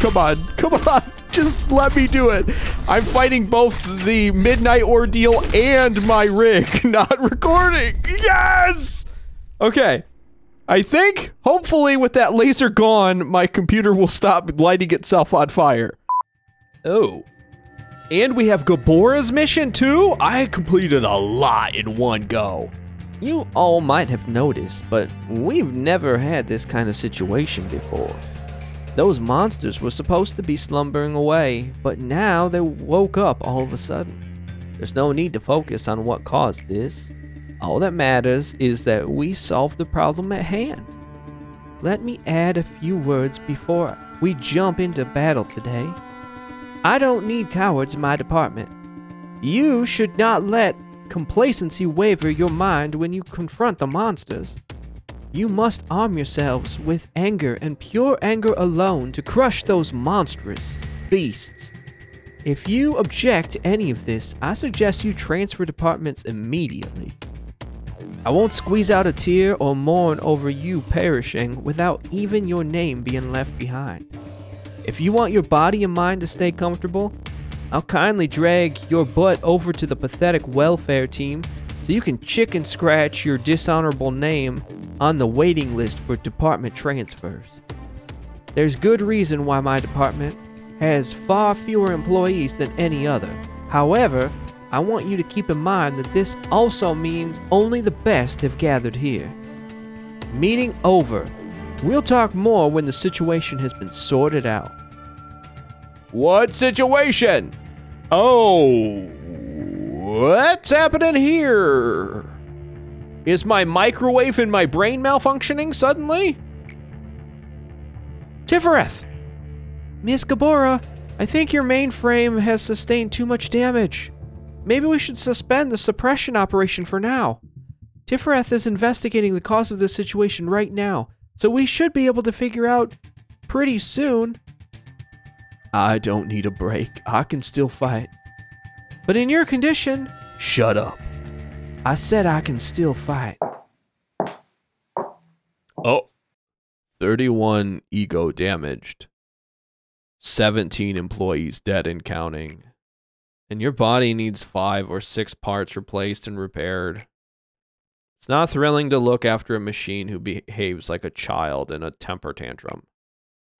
Come on. Come on. Just let me do it. I'm fighting both the midnight ordeal and my rig not recording. Yes! Okay. I think, hopefully, with that laser gone, my computer will stop lighting itself on fire. Oh. And we have Gebura's mission too? I completed a lot in one go. You all might have noticed, but we've never had this kind of situation before. Those monsters were supposed to be slumbering away, but now they woke up all of a sudden. There's no need to focus on what caused this. All that matters is that we solve the problem at hand. Let me add a few words before we jump into battle today. I don't need cowards in my department. You should not let complacency waver your mind when you confront the monsters. You must arm yourselves with anger and pure anger alone to crush those monstrous beasts. If you object to any of this, I suggest you transfer departments immediately. I won't squeeze out a tear or mourn over you perishing without even your name being left behind. If you want your body and mind to stay comfortable, I'll kindly drag your butt over to the pathetic welfare team so you can chicken scratch your dishonorable name on the waiting list for department transfers. There's good reason why my department has far fewer employees than any other. However, I want you to keep in mind that this also means only the best have gathered here. Meeting over. We'll talk more when the situation has been sorted out. What situation? Oh, what's happening here? Is my microwave in my brain malfunctioning suddenly? Tiphereth! Miss Gebura, I think your mainframe has sustained too much damage. Maybe we should suspend the suppression operation for now. Tiphereth is investigating the cause of this situation right now, so we should be able to figure out pretty soon. I don't need a break. I can still fight. But in your condition, Shut up. I said I can still fight. Oh. 31 ego damaged. 17 employees dead and counting. And your body needs five or six parts replaced and repaired. It's not thrilling to look after a machine who behaves like a child in a temper tantrum.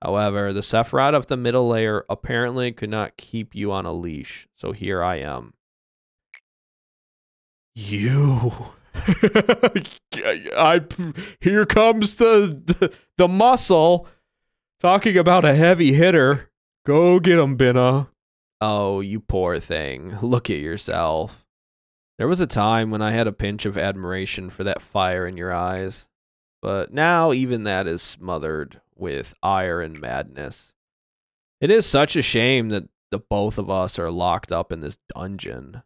However, the Sephiroth of the middle layer apparently could not keep you on a leash, so here I am. You. I here comes the, the the muscle talking about a heavy hitter. Go get him, Binah. Oh, you poor thing. Look at yourself. There was a time when I had a pinch of admiration for that fire in your eyes, but now even that is smothered with ire and madness. It is such a shame that the both of us are locked up in this dungeon.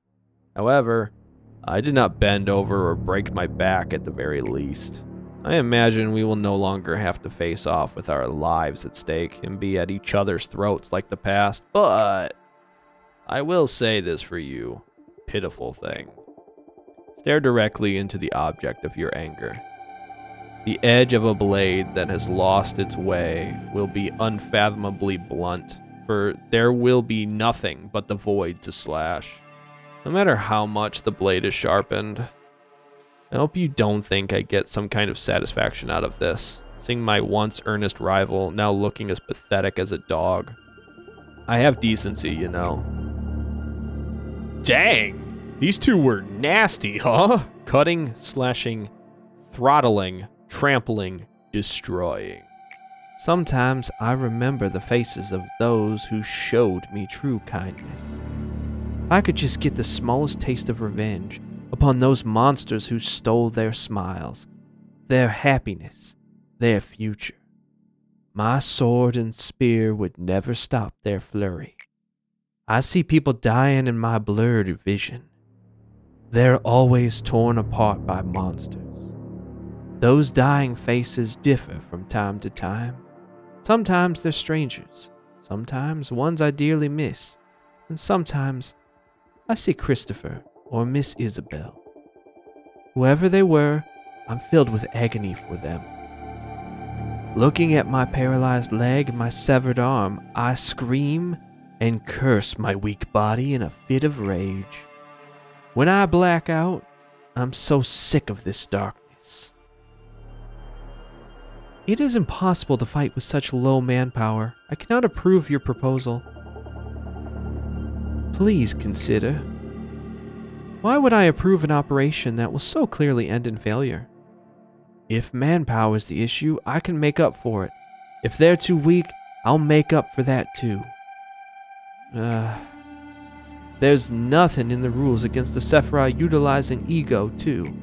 However, I did not bend over or break my back at the very least. I imagine we will no longer have to face off with our lives at stake and be at each other's throats like the past, but I will say this for you, pitiful thing. Stare directly into the object of your anger. The edge of a blade that has lost its way will be unfathomably blunt, for there will be nothing but the void to slash no matter how much the blade is sharpened. I hope you don't think I get some kind of satisfaction out of this, seeing my once earnest rival now looking as pathetic as a dog. I have decency, you know. Dang! These two were nasty, huh? Cutting, slashing, throttling, trampling, destroying. Sometimes I remember the faces of those who showed me true kindness. If I could just get the smallest taste of revenge upon those monsters who stole their smiles, their happiness, their future. My sword and spear would never stop their flurry. I see people dying in my blurred vision. They're always torn apart by monsters. Those dying faces differ from time to time. Sometimes they're strangers, sometimes ones I dearly miss, and sometimes I see Christopher or Miss Isabel. Whoever they were, I'm filled with agony for them. Looking at my paralyzed leg and my severed arm, I scream and curse my weak body in a fit of rage. When I black out, I'm so sick of this darkness. It is impossible to fight with such low manpower. I cannot approve your proposal. Please consider. Why would I approve an operation that will so clearly end in failure? If manpower is the issue, I can make up for it. If they're too weak, I'll make up for that too. Uh, there's nothing in the rules against the Sephiroth utilizing ego, too.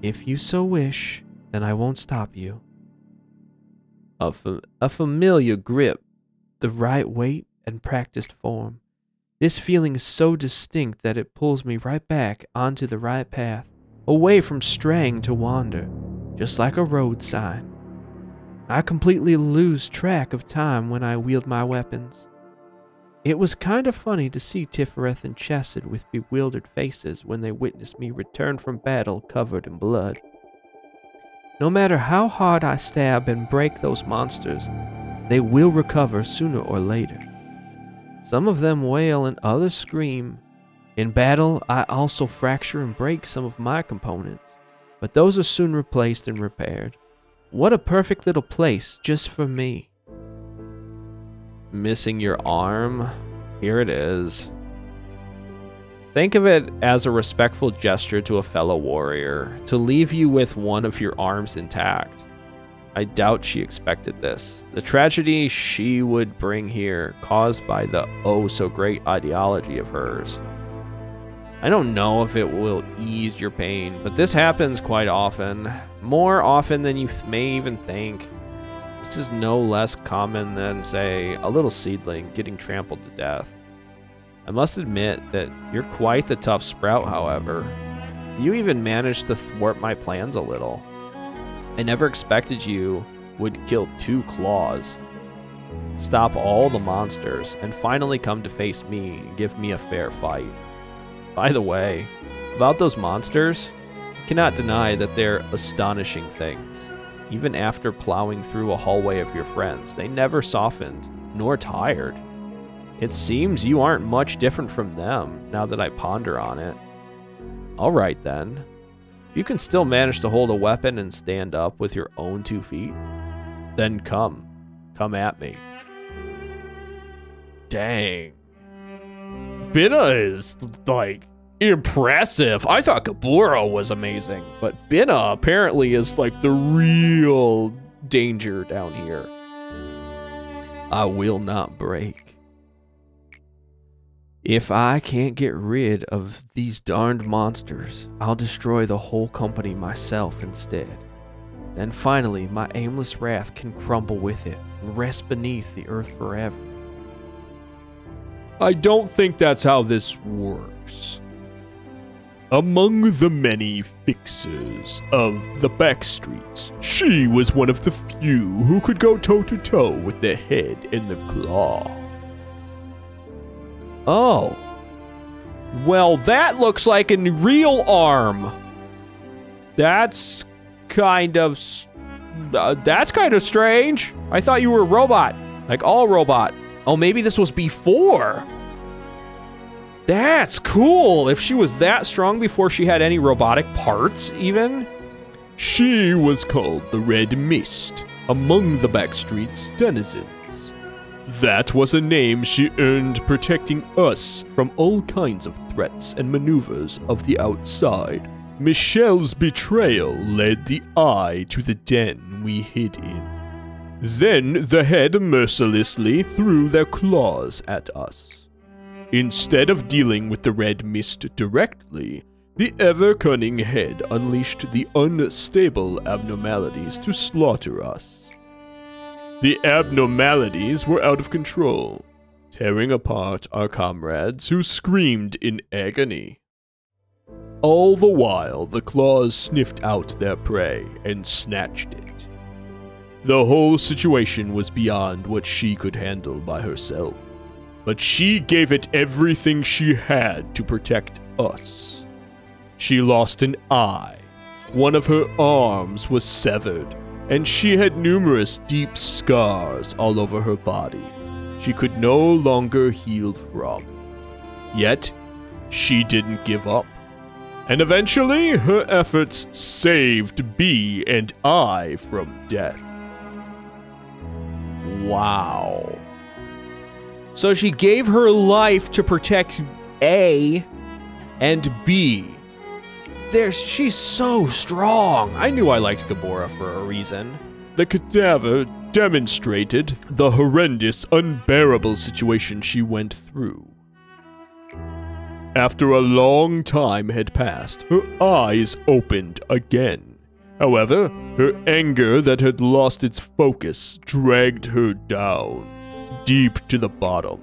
If you so wish, then I won't stop you. A, fa- a familiar grip, the right weight and practiced form. This feeling is so distinct that it pulls me right back onto the right path, away from straying to wander, just like a road sign. I completely lose track of time when I wield my weapons. It was kind of funny to see Tiphereth and Chesed with bewildered faces when they witnessed me return from battle covered in blood. No matter how hard I stab and break those monsters, they will recover sooner or later. Some of them wail and others scream. In battle, I also fracture and break some of my components, but those are soon replaced and repaired. What a perfect little place just for me missing your arm. Here it is. Think of it as a respectful gesture to a fellow warrior, to leave you with one of your arms intact. I doubt she expected this. The tragedy she would bring here, caused by the oh so great ideology of hers. I don't know if it will ease your pain, but this happens quite often. More often than you may even think. This is no less common than, say, a little seedling getting trampled to death. I must admit that you're quite the tough sprout, however. You even managed to thwart my plans a little. I never expected you would kill two claws, stop all the monsters, and finally come to face me and give me a fair fight. By the way, about those monsters, I cannot deny that they're astonishing things. Even after plowing through a hallway of your friends, they never softened, nor tired. It seems you aren't much different from them, now that I ponder on it. Alright then. If you can still manage to hold a weapon and stand up with your own two feet, then come. Come at me. Dang. Binah is, like, impressive. I thought Gebura was amazing, but Binah apparently is like the real danger down here. I will not break. If I can't get rid of these darned monsters, I'll destroy the whole company myself instead. Then finally, my aimless wrath can crumble with it and rest beneath the earth forever. I don't think that's how this works. Among the many fixers of the backstreets, she was one of the few who could go toe to toe with the head and the claw. Oh. Well, that looks like a real arm. That's kind of. Uh, that's kind of strange. I thought you were a robot. Like all robot. Oh, maybe this was before. That's cool. If she was that strong before she had any robotic parts, even. She was called the Red Mist among the Backstreet's denizens. That was a name she earned protecting us from all kinds of threats and maneuvers of the outside. Michelle's betrayal led the Eye to the den we hid in. Then the head mercilessly threw their claws at us. Instead of dealing with the red mist directly, the ever cunning head unleashed the unstable abnormalities to slaughter us. The abnormalities were out of control, tearing apart our comrades who screamed in agony. All the while, the claws sniffed out their prey and snatched it. The whole situation was beyond what she could handle by herself but she gave it everything she had to protect us. She lost an eye, one of her arms was severed, and she had numerous deep scars all over her body she could no longer heal from. Yet, she didn't give up. And eventually, her efforts saved B and I from death. Wow. So she gave her life to protect A and B. There's she's so strong. I knew I liked Gebura for a reason. The cadaver demonstrated the horrendous, unbearable situation she went through. After a long time had passed, her eyes opened again. However, her anger that had lost its focus dragged her down, deep to the bottom.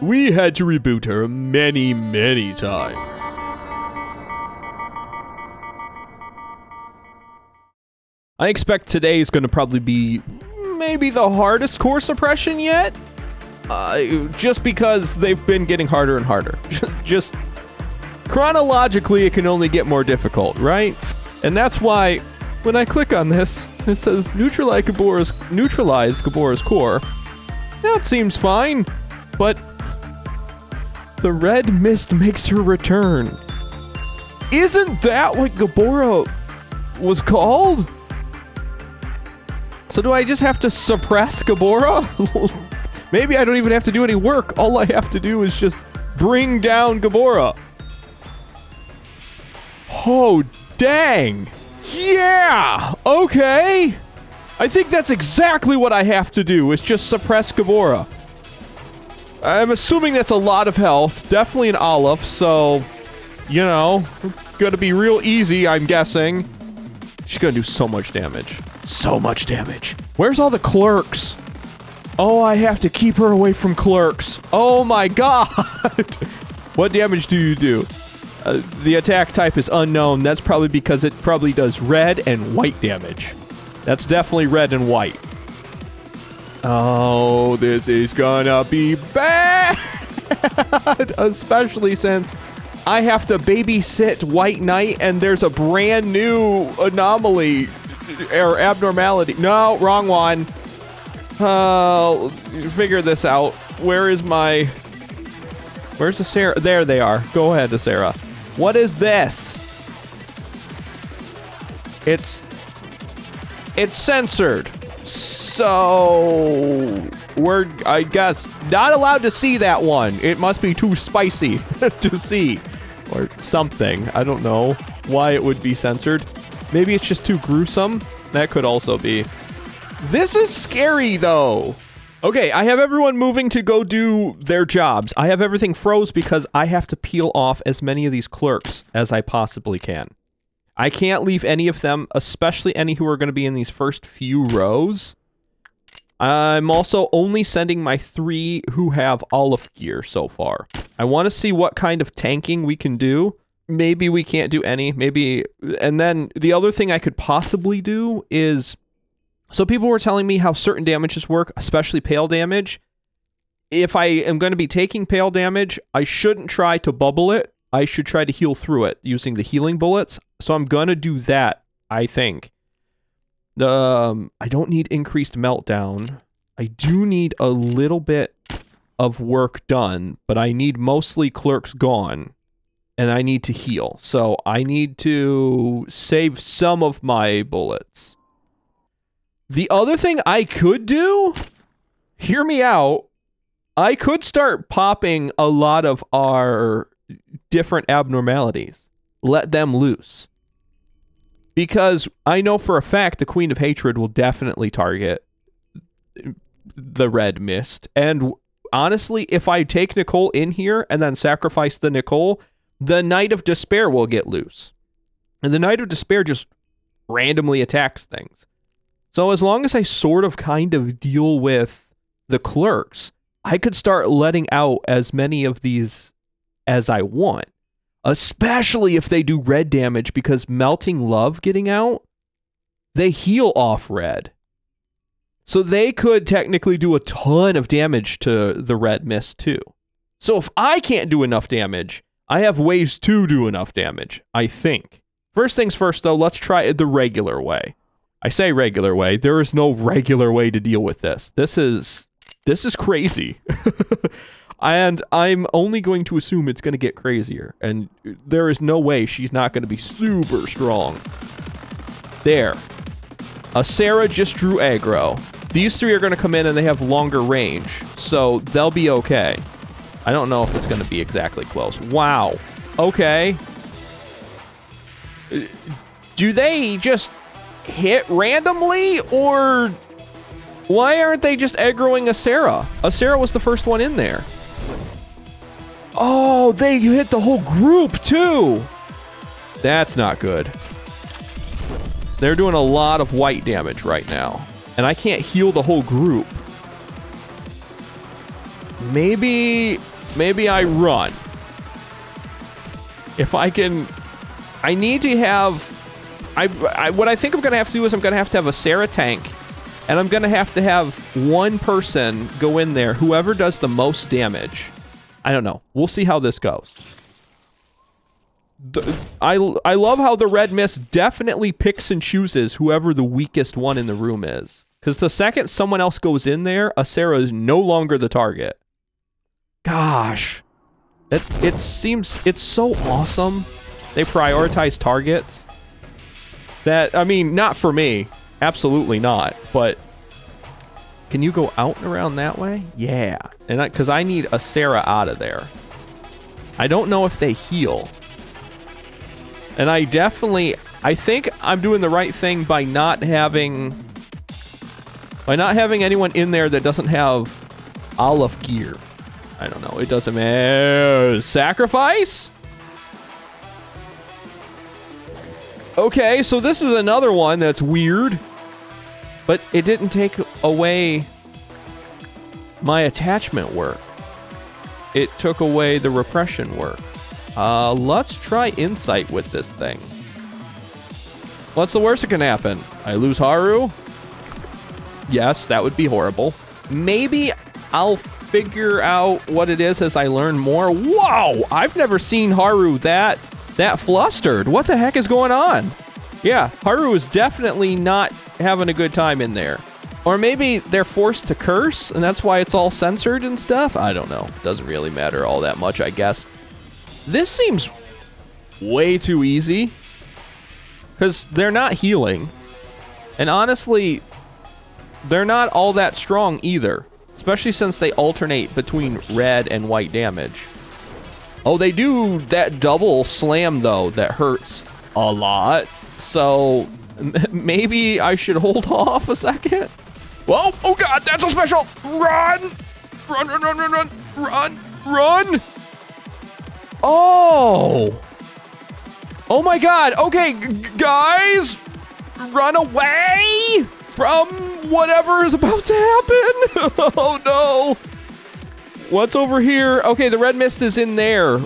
We had to reboot her many, many times. I expect today is going to probably be maybe the hardest core suppression yet. Uh, just because they've been getting harder and harder. just chronologically, it can only get more difficult, right? And that's why when I click on this, it says neutralize Gebura's, neutralize Gebura's core. That seems fine, but the red mist makes her return. Isn't that what Gebura was called? So do I just have to suppress Gebura? Maybe I don't even have to do any work. All I have to do is just bring down Gebura. Oh, dang. Yeah! Okay! I think that's exactly what I have to do, is just suppress Gebura. I'm assuming that's a lot of health. Definitely an Olive, so... You know, gonna be real easy, I'm guessing. She's gonna do so much damage. So much damage. Where's all the clerks? Oh, I have to keep her away from clerks. Oh my god! what damage do you do? Uh, the attack type is unknown. That's probably because it probably does red and white damage. That's definitely red and white. Oh, this is gonna be bad! Especially since I have to babysit White Knight and there's a brand new anomaly or abnormality. No, wrong one. Uh, figure this out. Where is my... Where's the Sarah? There they are. Go ahead, Sarah. What is this? It's... It's censored. So... We're, I guess, not allowed to see that one. It must be too spicy to see. Or something. I don't know why it would be censored. Maybe it's just too gruesome. That could also be. This is scary, though. Okay, I have everyone moving to go do their jobs. I have everything froze because I have to peel off as many of these clerks as I possibly can. I can't leave any of them, especially any who are going to be in these first few rows. I'm also only sending my three who have olive gear so far. I want to see what kind of tanking we can do. Maybe we can't do any. Maybe. And then the other thing I could possibly do is. So people were telling me how certain damages work, especially pale damage. If I am going to be taking pale damage, I shouldn't try to bubble it. I should try to heal through it using the healing bullets. So I'm going to do that, I think. Um, I don't need increased meltdown. I do need a little bit of work done, but I need mostly clerks gone. And I need to heal. So I need to save some of my bullets. The other thing I could do, hear me out, I could start popping a lot of our different abnormalities. Let them loose because I know for a fact the Queen of Hatred will definitely target the Red Mist. And honestly, if I take Nicole in here and then sacrifice the Nicole, the Knight of Despair will get loose. And the Knight of Despair just randomly attacks things. So as long as I sort of kind of deal with the clerks, I could start letting out as many of these as I want especially if they do red damage because melting love getting out, they heal off red. So they could technically do a ton of damage to the red mist too. So if I can't do enough damage, I have ways to do enough damage, I think. First things first though, let's try it the regular way. I say regular way. There is no regular way to deal with this. This is this is crazy. and I'm only going to assume it's going to get crazier. And there is no way she's not going to be super strong. There. A Sarah just drew aggro. These three are going to come in and they have longer range. So they'll be okay. I don't know if it's going to be exactly close. Wow. Okay. Uh, do they just hit randomly or why aren't they just aggroing a Sarah? A Sarah was the first one in there. Oh, they hit the whole group too. That's not good. They're doing a lot of white damage right now. And I can't heal the whole group. Maybe, maybe I run. If I can, I need to have, I, I what I think I'm going to have to do is I'm going to have to have a Sarah tank. And I'm going to have to have one person go in there, whoever does the most damage. I don't know. We'll see how this goes. The, I, I love how the red mist definitely picks and chooses whoever the weakest one in the room is. Because the second someone else goes in there, a Sarah is no longer the target. Gosh. It, it seems, it's so awesome. They prioritize targets. That, I mean, not for me. Absolutely not. But can you go out and around that way? Yeah. And because I, I need a Sarah out of there. I don't know if they heal. And I definitely, I think I'm doing the right thing by not having, by not having anyone in there that doesn't have olive gear. I don't know. It doesn't matter. Sacrifice? Okay, so this is another one that's weird. But it didn't take away my attachment work. It took away the repression work. Uh, let's try insight with this thing. What's the worst that can happen? I lose Haru? Yes, that would be horrible. Maybe I'll figure out what it is as I learn more. Whoa! I've never seen Haru that that flustered. What the heck is going on? Yeah, Haru is definitely not having a good time in there. Or maybe they're forced to curse, and that's why it's all censored and stuff. I don't know. Doesn't really matter all that much, I guess. This seems way too easy. Because they're not healing. And honestly, they're not all that strong either. Especially since they alternate between red and white damage. Oh, they do that double slam, though, that hurts a lot. So, maybe I should hold off a second? Whoa! Oh god, that's a special! Run! Run, run, run, run, run! Run! Run! Oh! Oh my god! Okay, guys! Run away from whatever is about to happen! oh no! What's over here? Okay, the red mist is in there.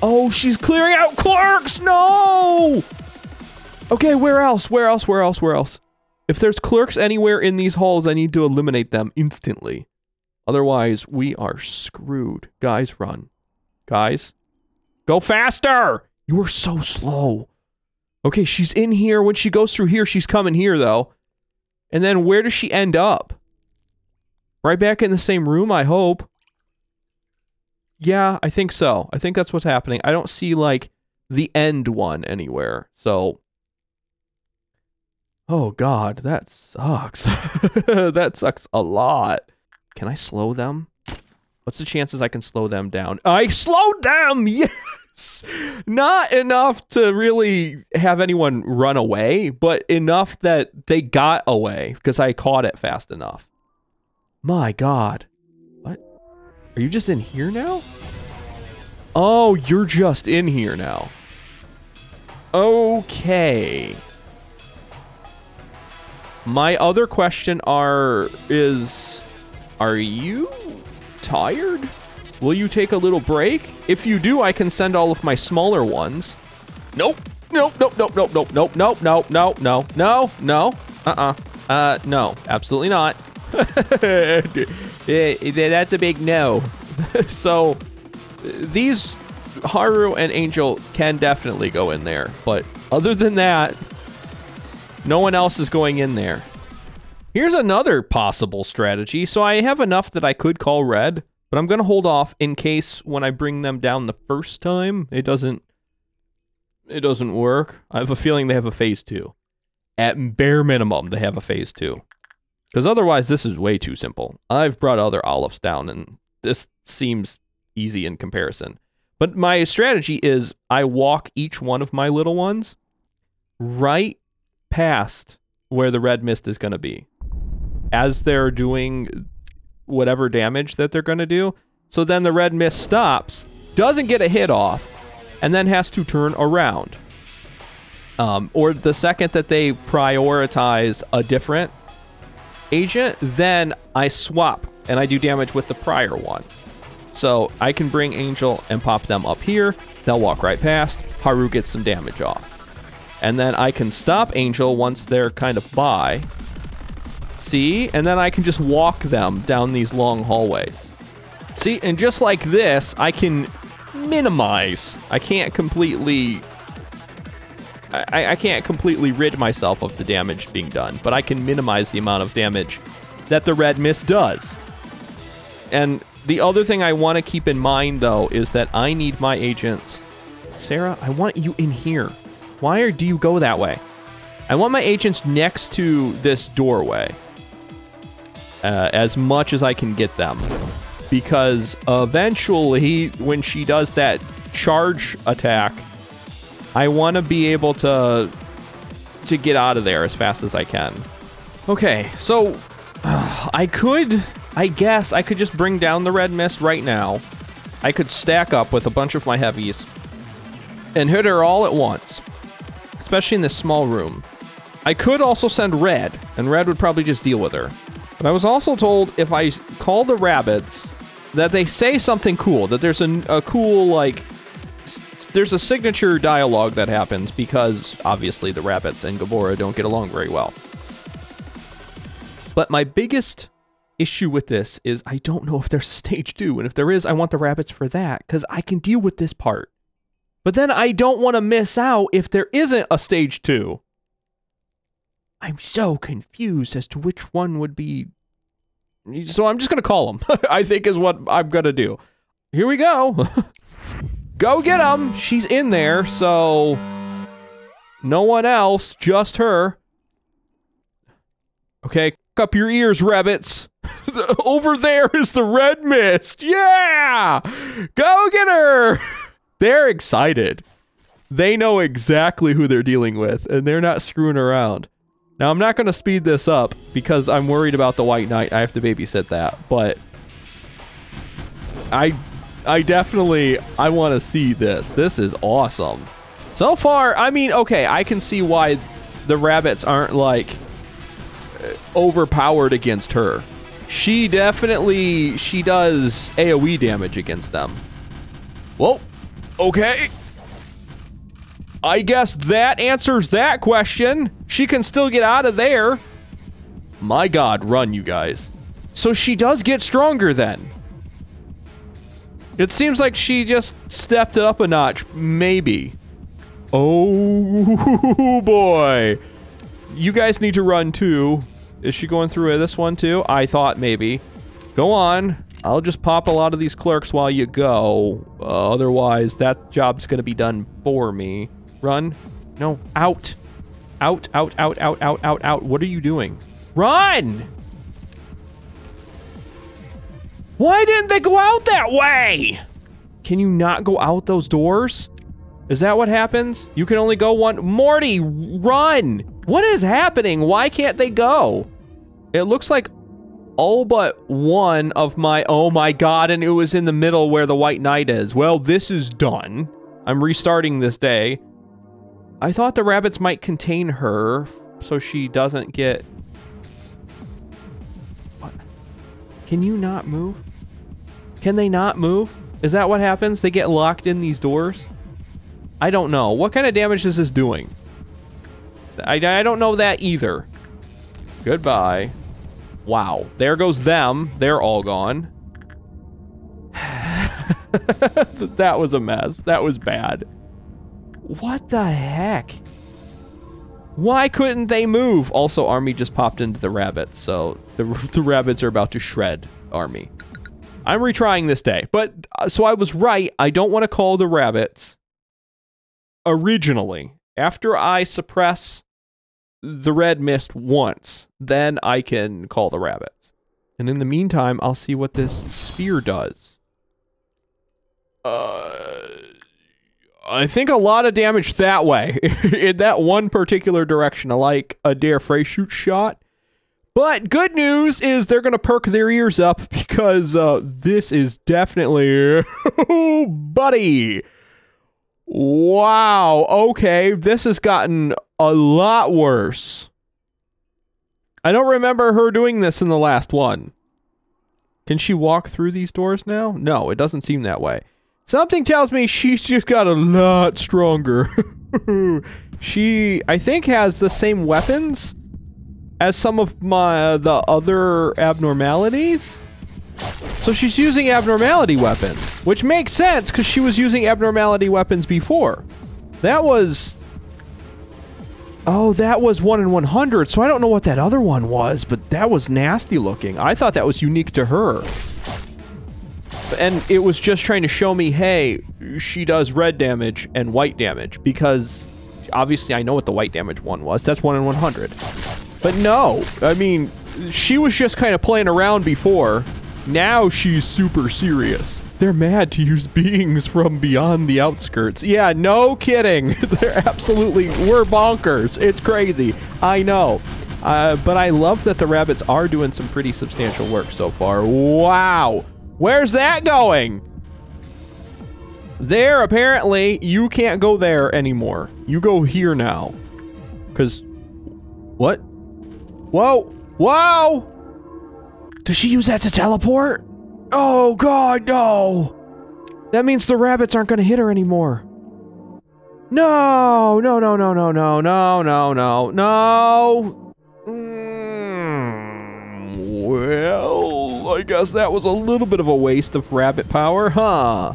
Oh, she's clearing out clerks! No! Okay, where else? Where else? Where else? Where else? If there's clerks anywhere in these halls, I need to eliminate them instantly. Otherwise, we are screwed. Guys, run. Guys, go faster! You are so slow. Okay, she's in here. When she goes through here, she's coming here, though. And then where does she end up? Right back in the same room, I hope. Yeah, I think so. I think that's what's happening. I don't see, like, the end one anywhere. So, Oh god, that sucks. that sucks a lot. Can I slow them? What's the chances I can slow them down? I slowed them! Yes! Not enough to really have anyone run away, but enough that they got away because I caught it fast enough. My god. What? Are you just in here now? Oh, you're just in here now. Okay. My other question are is are you tired? Will you take a little break? If you do, I can send all of my smaller ones. Nope. Nope, nope, nope, nope, nope, nope, nope, nope, nope, no, no, no, uh-uh. Uh, no, absolutely not. That's a big no. so, these Haru and Angel can definitely go in there. But other than that, No one else is going in there. Here's another possible strategy. So I have enough that I could call red, but I'm going to hold off in case when I bring them down the first time, it doesn't it doesn't work. I have a feeling they have a phase 2. At bare minimum, they have a phase 2. Cuz otherwise this is way too simple. I've brought other olives down and this seems easy in comparison. But my strategy is I walk each one of my little ones right past where the red mist is going to be as they're doing whatever damage that they're going to do. So then the red mist stops, doesn't get a hit off, and then has to turn around. Um, or the second that they prioritize a different agent, then I swap and I do damage with the prior one. So I can bring Angel and pop them up here. They'll walk right past. Haru gets some damage off. And then I can stop Angel once they're kind of by. See? And then I can just walk them down these long hallways. See? And just like this, I can minimize. I can't completely... I, I can't completely rid myself of the damage being done, but I can minimize the amount of damage that the red mist does. And the other thing I want to keep in mind, though, is that I need my agents. Sarah, I want you in here. Why do you go that way? I want my agents next to this doorway. Uh, as much as I can get them. Because eventually, when she does that charge attack, I want to be able to to get out of there as fast as I can. Okay, so uh, I could I guess I could just bring down the red mist right now. I could stack up with a bunch of my heavies and hit her all at once, especially in this small room. I could also send red, and red would probably just deal with her. But I was also told if I call the rabbits, that they say something cool, that there's a, a cool, like, there's a signature dialogue that happens because obviously the rabbits and Gebura don't get along very well. But my biggest issue with this is I don't know if there's a stage two. And if there is, I want the rabbits for that because I can deal with this part. But then I don't want to miss out if there isn't a stage two. I'm so confused as to which one would be. So I'm just going to call them, I think is what I'm going to do. Here we go. go get them. She's in there, so. No one else, just her. Okay, up your ears, rabbits. Over there is the red mist. Yeah! Go get her! They're excited. They know exactly who they're dealing with, and they're not screwing around. Now, I'm not going to speed this up because I'm worried about the White Knight. I have to babysit that, but I I definitely I want to see this. This is awesome. So far, I mean, okay, I can see why the rabbits aren't like uh, overpowered against her. She definitely she does AoE damage against them. Well, okay. I guess that answers that question. She can still get out of there. My god, run you guys. So she does get stronger then. It seems like she just stepped it up a notch, maybe. Oh boy. You guys need to run too. Is she going through this one too? I thought maybe. Go on. I'll just pop a lot of these clerks while you go. Uh, otherwise, that job's going to be done for me. Run. No. Out. Out, out, out, out, out, out, out. What are you doing? Run! Why didn't they go out that way? Can you not go out those doors? Is that what happens? You can only go one. Morty, run! What is happening? Why can't they go? It looks like all but one of my... Oh my god, and it was in the middle where the White Knight is. Well, this is done. I'm restarting this day. I thought the rabbits might contain her so she doesn't get... What? Can you not move? Can they not move? Is that what happens? They get locked in these doors? I don't know. What kind of damage is this doing? I, I don't know that either. Goodbye. Wow. There goes them. They're all gone. that was a mess. That was bad. What the heck? Why couldn't they move? Also, Army just popped into the rabbits, so the, the rabbits are about to shred Army. I'm retrying this day. But, uh, so I was right. I don't want to call the rabbits originally. After I suppress the red mist once, then I can call the rabbits. And in the meantime, I'll see what this spear does. Uh, I think a lot of damage that way, in that one particular direction, like a Der Freischütz shot. But good news is they're going to perk their ears up because uh, this is definitely... buddy! Wow, okay, this has gotten a lot worse. I don't remember her doing this in the last one. Can she walk through these doors now? No, it doesn't seem that way. Something tells me she's just got a lot stronger. she, I think, has the same weapons as some of my uh, the other abnormalities. So she's using abnormality weapons, which makes sense because she was using abnormality weapons before. That was... Oh, that was 1 in 100, so I don't know what that other one was, but that was nasty looking. I thought that was unique to her. And it was just trying to show me, hey, she does red damage and white damage, because obviously I know what the white damage one was. That's 1 in 100. But no, I mean, she was just kind of playing around before. Now she's super serious. They're mad to use beings from beyond the outskirts. Yeah, no kidding. They're absolutely, we're bonkers. It's crazy. I know. Uh, but I love that the rabbits are doing some pretty substantial work so far. Wow. Where's that going? There, apparently, you can't go there anymore. You go here now. Because, what? Whoa! Whoa! Does she use that to teleport? Oh god, no! That means the rabbits aren't gonna hit her anymore. No, no, no, no, no, no, no, no, no, no. Mm, well, I guess that was a little bit of a waste of rabbit power, huh?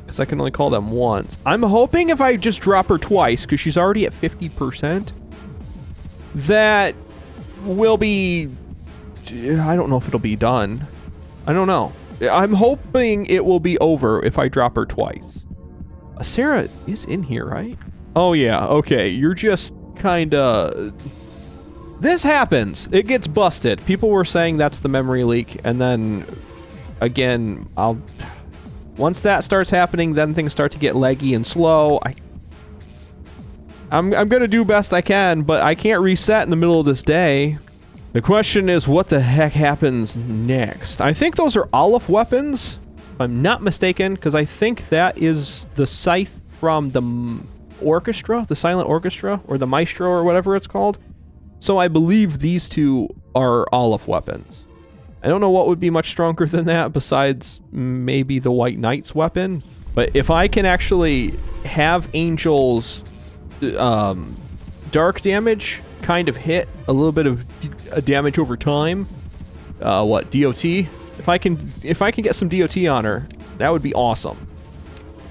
Because I can only call them once. I'm hoping if I just drop her twice, because she's already at 50%, that will be... I don't know if it'll be done. I don't know. I'm hoping it will be over if I drop her twice. Uh, Sarah is in here, right? Oh, yeah. Okay. You're just kind of... This happens. It gets busted. People were saying that's the memory leak, and then, again, I'll... Once that starts happening, then things start to get leggy and slow. I I'm, I'm to do best I can, but I can't reset in the middle of this day. The question is, what the heck happens next? I think those are Olaf weapons, if I'm not mistaken, because I think that is the scythe from the orchestra, the silent orchestra, or the maestro, or whatever it's called. So I believe these two are Olaf weapons. I don't know what would be much stronger than that besides maybe the White Knight's weapon. But if I can actually have angels um, dark damage kind of hit a little bit of damage over time. Uh, what DOT? If I can, if I can get some DOT on her, that would be awesome.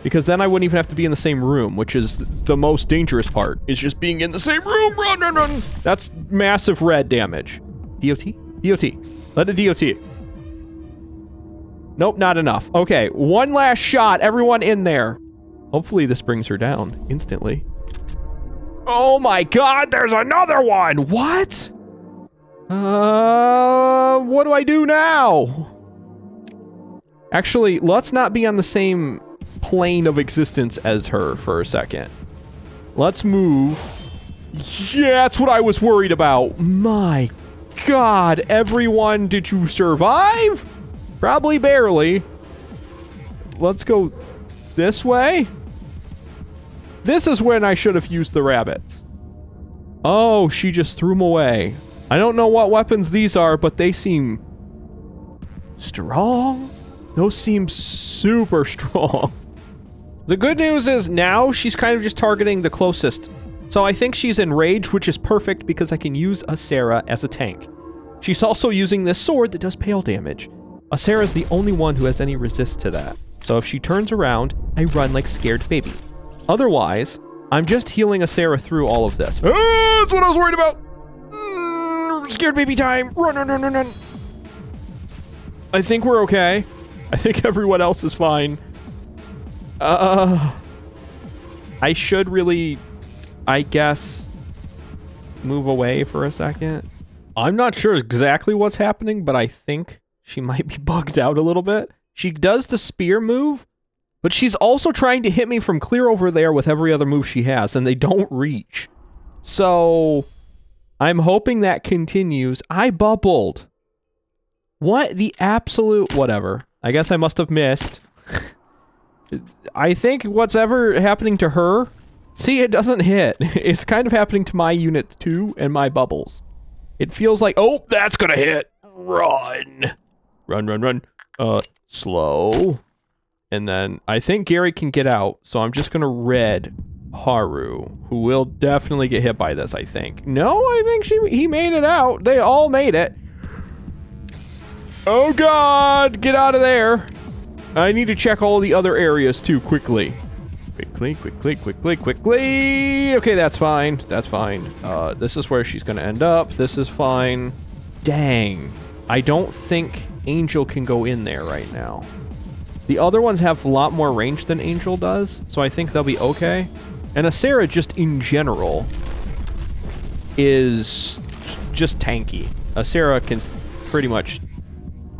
Because then I wouldn't even have to be in the same room, which is the most dangerous part. Is just being in the same room. Run, run, run. That's massive red damage. DOT? DOT. Let the DOT. Nope, not enough. Okay, one last shot. Everyone in there. Hopefully this brings her down instantly. Oh my god, there's another one! What? Uh, what do I do now? Actually, let's not be on the same plane of existence as her for a second. Let's move. Yeah, that's what I was worried about. My god, everyone, did you survive? Probably barely. Let's go this way. This is when I should have used the rabbits. Oh, she just threw them away. I don't know what weapons these are, but they seem strong. Those seem super strong. The good news is now she's kind of just targeting the closest. So I think she's in rage, which is perfect because I can use Sarah as a tank. She's also using this sword that does pale damage. is the only one who has any resist to that. So if she turns around, I run like scared baby. Otherwise, I'm just healing a Sarah through all of this. Ah! that's what I was worried about. Mm, scared baby time. Run, run, run, run, run. I think we're okay. I think everyone else is fine. Uh, I should really, I guess, move away for a second. I'm not sure exactly what's happening, but I think she might be bugged out a little bit. She does the spear move, but she's also trying to hit me from clear over there with every other move she has, and they don't reach. So I'm hoping that continues. I bubbled. What the absolute whatever. I guess I must have missed. I think what's ever happening to her, see, it doesn't hit. It's kind of happening to my units too and my bubbles. It feels like, oh, that's gonna hit. Run. Run, run, run. Uh, slow. And then I think Gary can get out, so I'm just gonna red Haru, who will definitely get hit by this, I think. No, I think she he made it out. They all made it. Oh god, get out of there. I need to check all the other areas too quickly. Quickly, quickly, quickly, quickly. Okay, that's fine. That's fine. Uh, this is where she's gonna end up. This is fine. Dang. I don't think Angel can go in there right now. The other ones have a lot more range than Angel does, so I think they'll be okay. And Asera, just in general, is just tanky. Asera can pretty much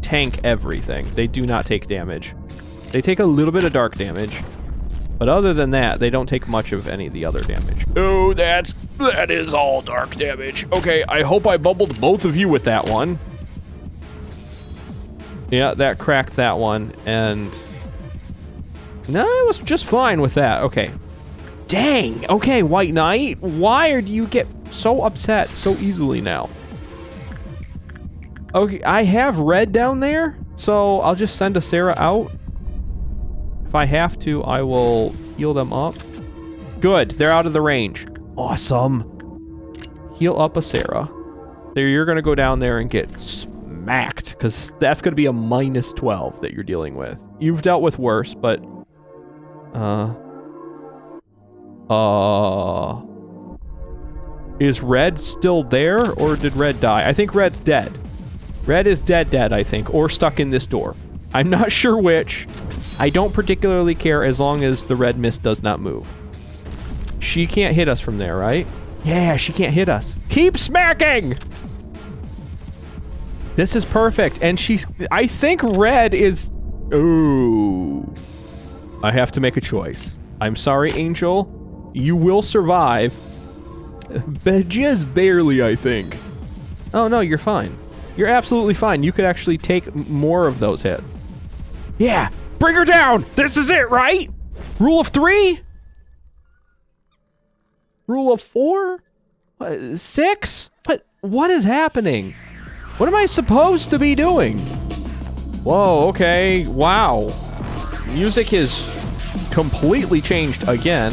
tank everything. They do not take damage. They take a little bit of dark damage, but other than that, they don't take much of any of the other damage. Oh, that's that is all dark damage. Okay, I hope I bubbled both of you with that one. Yeah, that cracked that one, and no, I was just fine with that. Okay. Dang. Okay, White Knight, why do you get so upset so easily now? Okay, I have red down there, so I'll just send a Sarah out. If I have to, I will heal them up. Good, they're out of the range. Awesome. Heal up Asera. There, you're gonna go down there and get smacked, because that's gonna be a minus 12 that you're dealing with. You've dealt with worse, but... Uh... Uh... Is Red still there, or did Red die? I think Red's dead. Red is dead dead, I think, or stuck in this door. I'm not sure which. I don't particularly care as long as the red mist does not move. She can't hit us from there, right? Yeah, she can't hit us. Keep smacking! This is perfect. And she's... I think red is... Ooh. I have to make a choice. I'm sorry, Angel. You will survive. But just barely, I think. Oh, no, you're fine. You're absolutely fine. You could actually take more of those hits. Yeah, bring her down. This is it, right? Rule of three? Rule of four? Six? What? What is happening? What am I supposed to be doing? Whoa, okay. Wow. Music has completely changed again.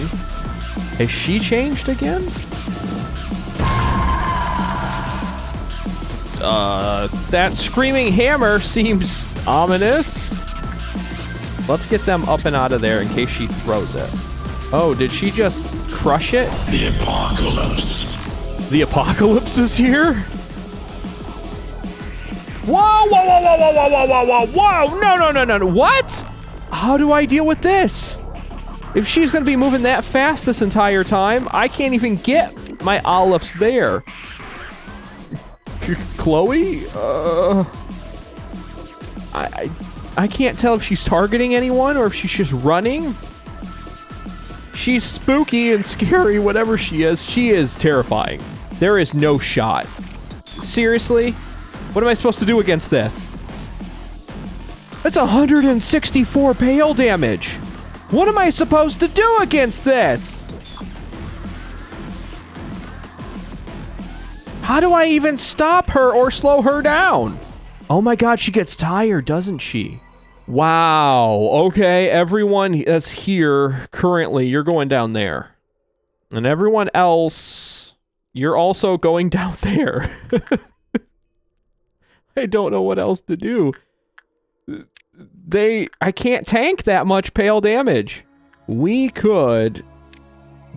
Has she changed again? Uh, that screaming hammer seems ominous. Let's get them up and out of there in case she throws it. Oh, did she just crush it? The apocalypse. The apocalypse is here? Whoa, whoa, whoa, whoa, whoa, whoa, whoa, whoa, whoa, whoa, no, no, no, no, no, what? How do I deal with this? If she's gonna be moving that fast this entire time, I can't even get my olives there. Chloe? Uh, I, I, I can't tell if she's targeting anyone or if she's just running. She's spooky and scary, whatever she is. She is terrifying. There is no shot. Seriously? What am I supposed to do against this? That's 164 pale damage. What am I supposed to do against this? How do I even stop her or slow her down? Oh my god, she gets tired, doesn't she? Wow. Okay, everyone that's here currently, you're going down there. And everyone else, you're also going down there. I don't know what else to do. They, I can't tank that much pale damage. We could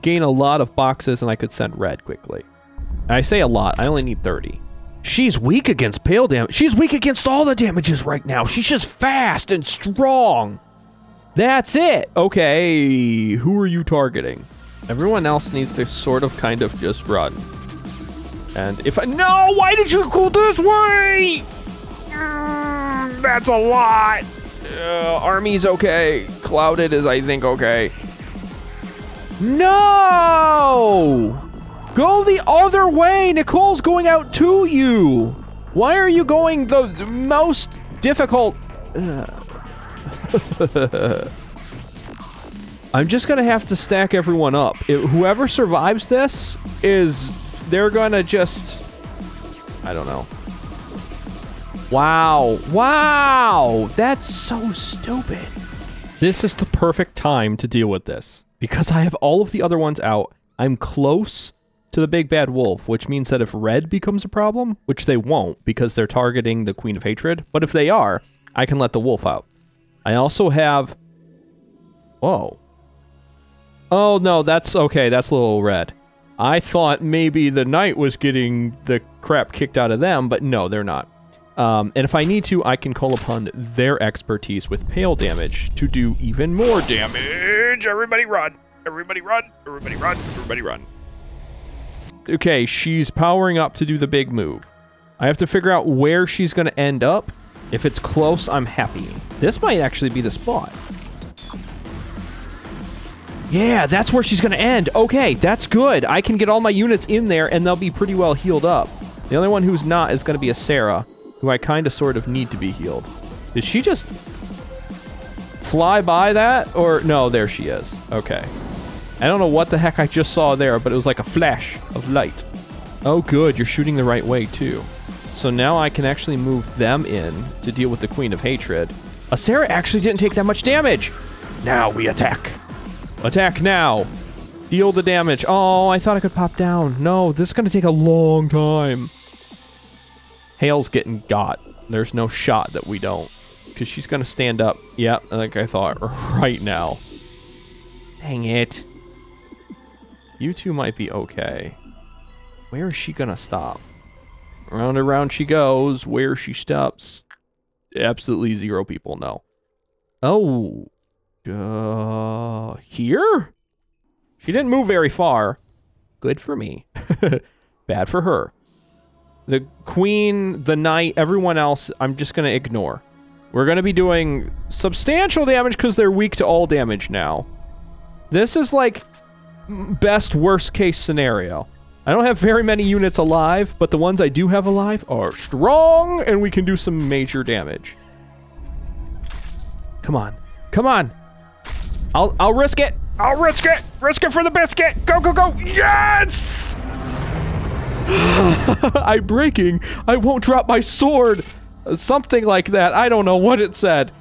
gain a lot of boxes and I could send red quickly. I say a lot. I only need 30. She's weak against pale damage. She's weak against all the damages right now. She's just fast and strong. That's it. Okay, who are you targeting? Everyone else needs to sort of kind of just run. And if I... No, why did you go this way? Mm, that's a lot. Uh, Army's okay. Clouded is, I think, okay. No! Go the other way! Nicole's going out to you! Why are you going the most difficult... I'm just gonna have to stack everyone up. If, whoever survives this is... They're gonna just... I don't know. Wow. Wow! That's so stupid. This is the perfect time to deal with this. Because I have all of the other ones out, I'm close to the big bad wolf, which means that if red becomes a problem, which they won't because they're targeting the Queen of Hatred, but if they are, I can let the wolf out. I also have... Whoa. Oh, no, that's okay. That's a little red. I thought maybe the knight was getting the crap kicked out of them, but no, they're not. Um, and if I need to, I can call upon their expertise with pale damage to do even more damage. Everybody run. Everybody run. Everybody run. Everybody run. Okay, she's powering up to do the big move. I have to figure out where she's going to end up. If it's close, I'm happy. This might actually be the spot. Yeah, that's where she's going to end. Okay, that's good. I can get all my units in there, and they'll be pretty well healed up. The only one who's not is going to be a Sarah who I kind of sort of need to be healed. Did she just fly by that? Or, no, there she is. Okay. I don't know what the heck I just saw there, but it was like a flash of light. Oh, good, you're shooting the right way, too. So now I can actually move them in to deal with the Queen of Hatred. Asera actually didn't take that much damage. Now we attack. Attack now. Deal the damage. Oh, I thought I could pop down. No, this is to take a long time. Hale's getting got. There's no shot that we don't. Because she's to stand up. Yep, like I thought, right now. Dang it. You two might be okay. Where is she to stop? Round and round she goes. Where she stops, absolutely zero people know. Oh. Uh, here? She didn't move very far. Good for me. Bad for her. The queen, the knight, everyone else, I'm just to ignore. We're to be doing substantial damage because they're weak to all damage now. This is like best worst case scenario. I don't have very many units alive, but the ones I do have alive are strong and we can do some major damage. Come on. Come on. I'll I'll risk it. I'll risk it. Risk it for the biscuit. Go, go, go. Yes! I'm breaking. I won't drop my sword. Something like that. I don't know what it said.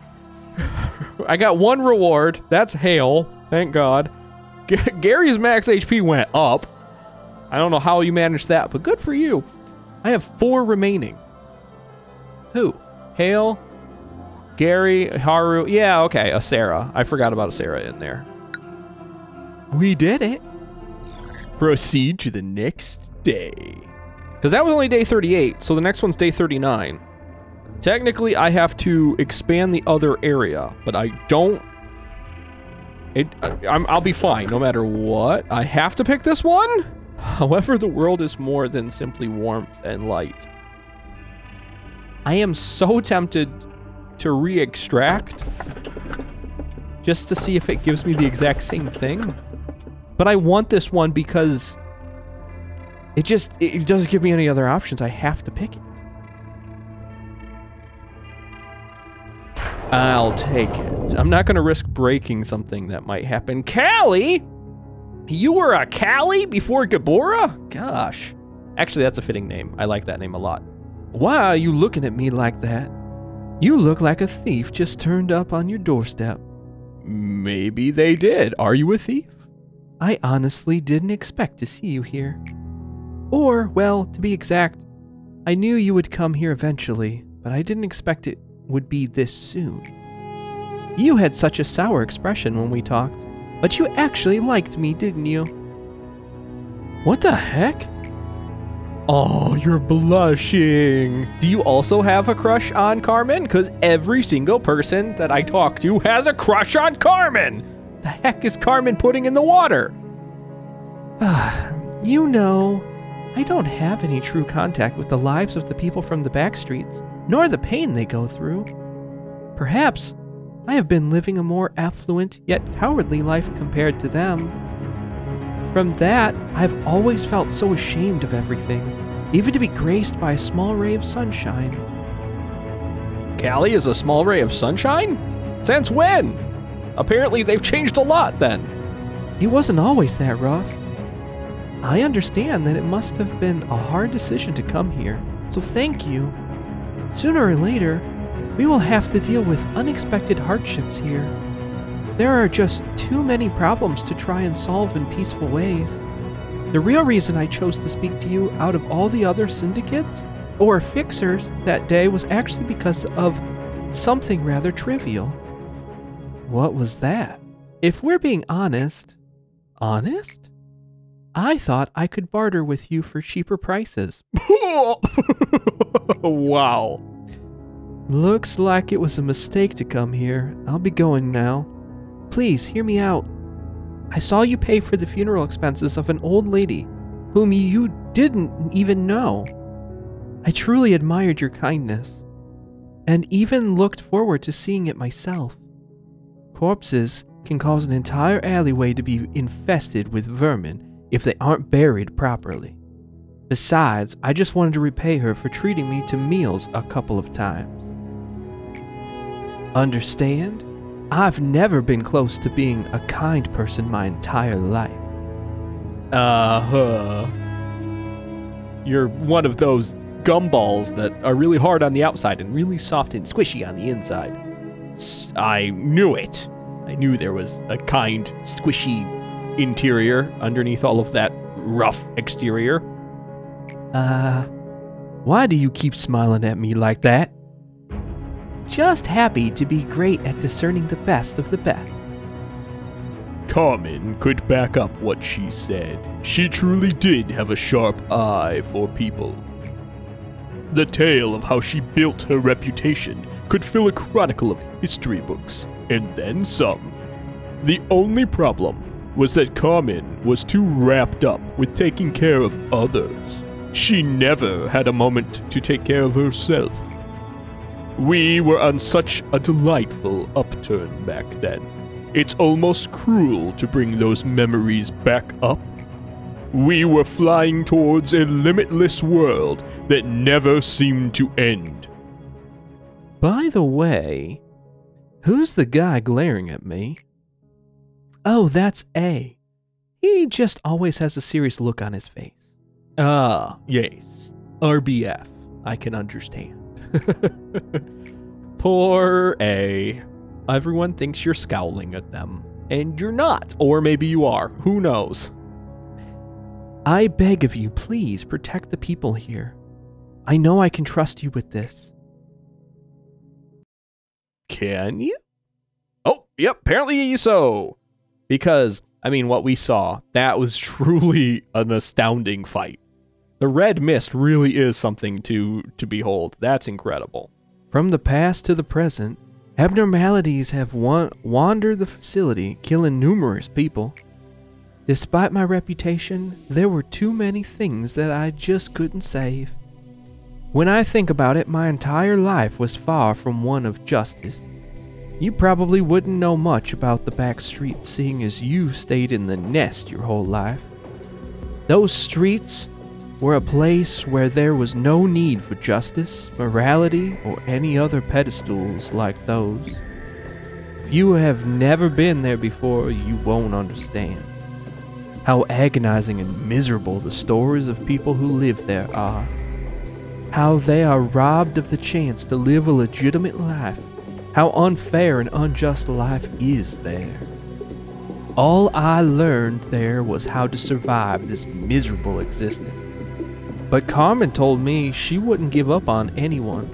I got one reward. That's Hale. Thank God. G Gary's max HP went up. I don't know how you managed that, but good for you. I have four remaining. Who? Hale, Gary, Haru. Yeah, okay, Asera. I forgot about Asera in there. We did it. Proceed to the next day. Because that was only day 38, so the next one's day 39. Technically, I have to expand the other area, but I don't... It, I, will be fine no matter what. I have to pick this one? However, the world is more than simply warmth and light. I am so tempted to re-extract just to see if it gives me the exact same thing. But I want this one because it just it doesn't give me any other options. I have to pick it. I'll take it. I'm not going to risk breaking something that might happen. Kali? You were a Kali before Gebura? Gosh. Actually, that's a fitting name. I like that name a lot. Why are you looking at me like that? You look like a thief just turned up on your doorstep. Maybe they did. Are you a thief? I honestly didn't expect to see you here. Or, well, to be exact, I knew you would come here eventually, but I didn't expect it would be this soon. You had such a sour expression when we talked, but you actually liked me, didn't you? What the heck? Oh, you're blushing. Do you also have a crush on Carmen? Because every single person that I talk to has a crush on Carmen. The heck is Carmen putting in the water? you know, I don't have any true contact with the lives of the people from the back streets, nor the pain they go through. Perhaps I have been living a more affluent yet cowardly life compared to them. From that, I've always felt so ashamed of everything, even to be graced by a small ray of sunshine. Kali is a small ray of sunshine? Since when? Apparently, they've changed a lot then. It wasn't always that rough. I understand that it must have been a hard decision to come here, so thank you. Sooner or later, we will have to deal with unexpected hardships here. There are just too many problems to try and solve in peaceful ways. The real reason I chose to speak to you out of all the other syndicates or fixers that day was actually because of something rather trivial. What was that? If we're being honest, honest? I thought I could barter with you for cheaper prices. wow. Looks like it was a mistake to come here. I'll be going now. Please, hear me out. I saw you pay for the funeral expenses of an old lady whom you didn't even know. I truly admired your kindness, and even looked forward to seeing it myself. Corpses can cause an entire alleyway to be infested with vermin if they aren't buried properly. Besides, I just wanted to repay her for treating me to meals a couple of times. Understand? I've never been close to being a kind person my entire life. Uh huh. You're one of those gumballs that are really hard on the outside and really soft and squishy on the inside. I knew it. I knew there was a kind, squishy interior underneath all of that rough exterior. Uh, why do you keep smiling at me like that? Just happy to be great at discerning the best of the best. Carmen could back up what she said. She truly did have a sharp eye for people. The tale of how she built her reputation could fill a chronicle of history books, and then some. The only problem was that Carmen was too wrapped up with taking care of others. She never had a moment to take care of herself. We were on such a delightful upturn back then. It's almost cruel to bring those memories back up. We were flying towards a limitless world that never seemed to end. By the way, who's the guy glaring at me? Oh, that's A. He just always has a serious look on his face. Ah, yes. RBF. I can understand. Poor A. Everyone thinks you're scowling at them. And you're not. Or maybe you are. Who knows? I beg of you, please protect the people here. I know I can trust you with this. Can you? Oh, yep, apparently so. Because, I mean, what we saw, that was truly an astounding fight. The red mist really is something to to behold. That's incredible. From the past to the present, abnormalities have wa- wandered the facility, killing numerous people. Despite my reputation, there were too many things that I just couldn't save. When I think about it, my entire life was far from one of justice. You probably wouldn't know much about the back streets, seeing as you stayed in the nest your whole life. Those streets were a place where there was no need for justice, morality, or any other pedestals like those. If you have never been there before, you won't understand how agonizing and miserable the stories of people who live there are. How they are robbed of the chance to live a legitimate life. How unfair and unjust life is there. All I learned there was how to survive this miserable existence. But Carmen told me she wouldn't give up on anyone,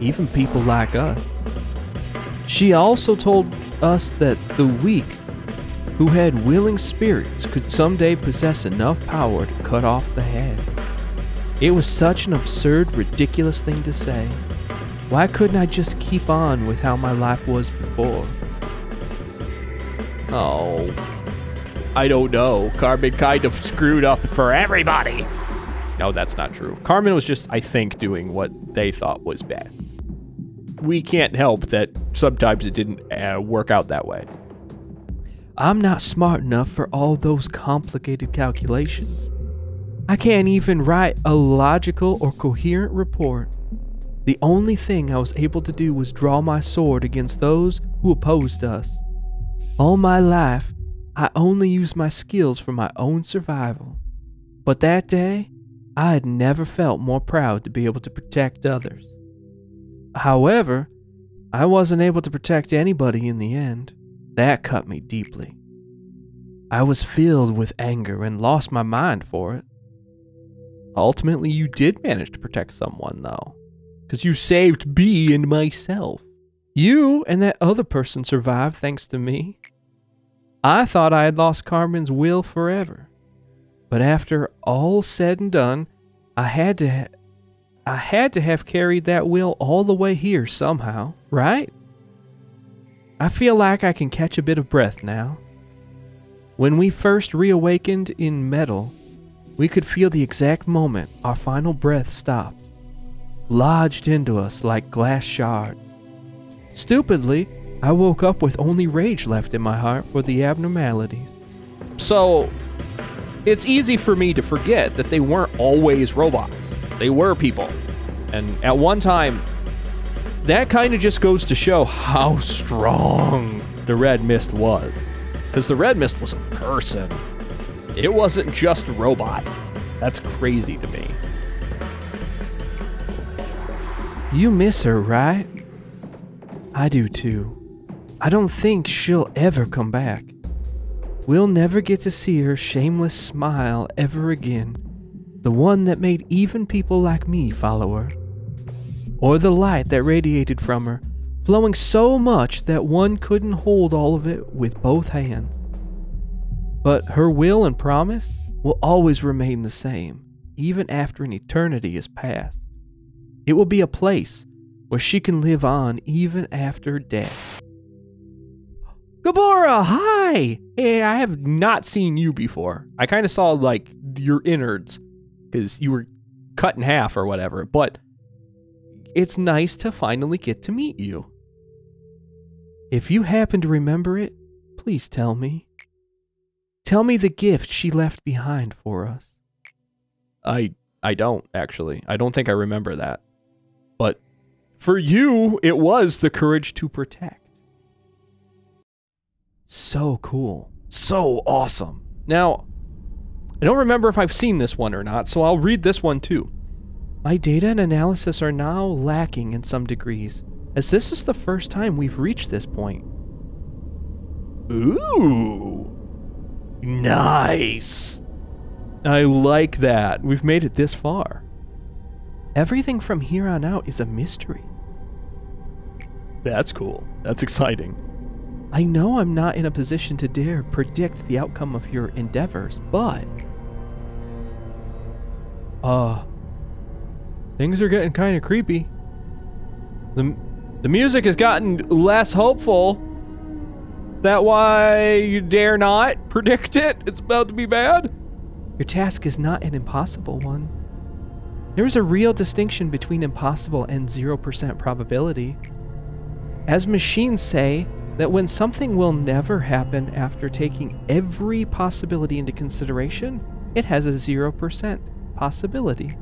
even people like us. She also told us that the weak who had willing spirits could someday possess enough power to cut off the head. It was such an absurd, ridiculous thing to say. Why couldn't I just keep on with how my life was before? Oh. I don't know. Carmen kind of screwed up for everybody. No, that's not true. Carmen was just, I think, doing what they thought was best. We can't help that sometimes it didn't uh, work out that way. I'm not smart enough for all those complicated calculations. I can't even write a logical or coherent report. The only thing I was able to do was draw my sword against those who opposed us. All my life, I only used my skills for my own survival. But that day, I had never felt more proud to be able to protect others. However, I wasn't able to protect anybody in the end. That cut me deeply. I was filled with anger and lost my mind for it. Ultimately, you did manage to protect someone, though. Because you saved B and myself. You and that other person survived thanks to me. I thought I had lost Carmen's will forever. But after all said and done, I had to ha- I had to have carried that will all the way here somehow, right? I feel like I can catch a bit of breath now. When we first reawakened in metal, we could feel the exact moment our final breath stopped, lodged into us like glass shards. Stupidly, I woke up with only rage left in my heart for the abnormalities. So, it's easy for me to forget that they weren't always robots. They were people. And at one time, that kind of just goes to show how strong the Red Mist was. Because the Red Mist was a person, it wasn't just a robot. That's crazy to me. You miss her, right? I do too. I don't think she'll ever come back. We'll never get to see her shameless smile ever again. The one that made even people like me follow her. Or the light that radiated from her, flowing so much that one couldn't hold all of it with both hands. But her will and promise will always remain the same, even after an eternity has passed. It will be a place where she can live on even after death. Gebura, hi! Hey, I have not seen you before. I kind of saw like your innards because you were cut in half or whatever, but it's nice to finally get to meet you. If you happen to remember it, please tell me. Tell me the gift she left behind for us. I I don't actually. I don't think I remember that. For you, it was the courage to protect. So cool. So awesome. Now, I don't remember if I've seen this one or not, so I'll read this one too. My data and analysis are now lacking in some degrees, as this is the first time we've reached this point. Ooh. Nice. I like that. We've made it this far. Everything from here on out is a mystery. That's cool. That's exciting. I know I'm not in a position to dare predict the outcome of your endeavors, but. Uh. Things are getting kind of creepy. The, the music has gotten less hopeful. Is that why you dare not predict it? It's about to be bad? Your task is not an impossible one. There is a real distinction between impossible and 0% probability. As machines say, that when something will never happen after taking every possibility into consideration, it has a 0% possibility.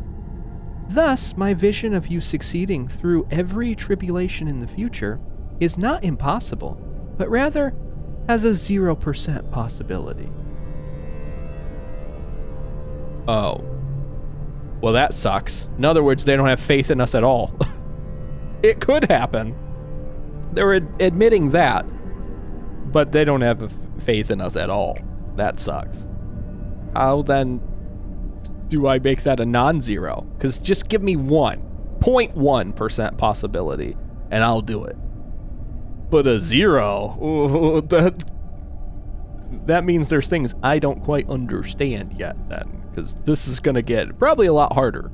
Thus, my vision of you succeeding through every tribulation in the future is not impossible, but rather has a 0% possibility. Oh. Well, that sucks. In other words, they don't have faith in us at all. it could happen. They're ad- admitting that, but they don't have faith in us at all. That sucks. How then do I make that a non-zero? Because just give me one, 0.1% possibility, and I'll do it. But a zero, ooh, that that means there's things I don't quite understand yet. Then, because this is gonna get probably a lot harder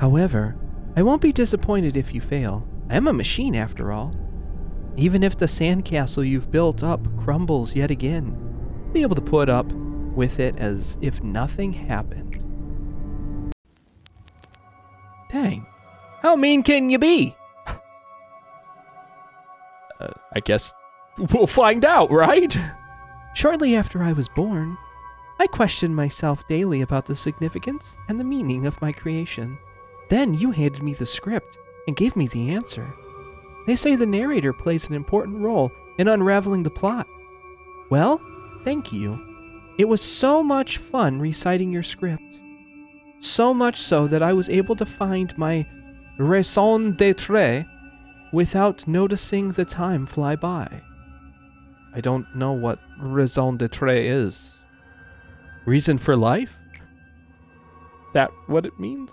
However, I won't be disappointed if you fail. I am a machine after all. Even if the sandcastle you've built up crumbles yet again, I'll be able to put up with it as if nothing happened. Dang. How mean can you be? Uh, I guess we'll find out, right? Shortly after I was born, I questioned myself daily about the significance and the meaning of my creation. Then you handed me the script and gave me the answer. They say the narrator plays an important role in unraveling the plot. Well, thank you. It was so much fun reciting your script. So much so that I was able to find my raison d'etre without noticing the time fly by. I don't know what raison d'etre is. Reason for life? That what it means?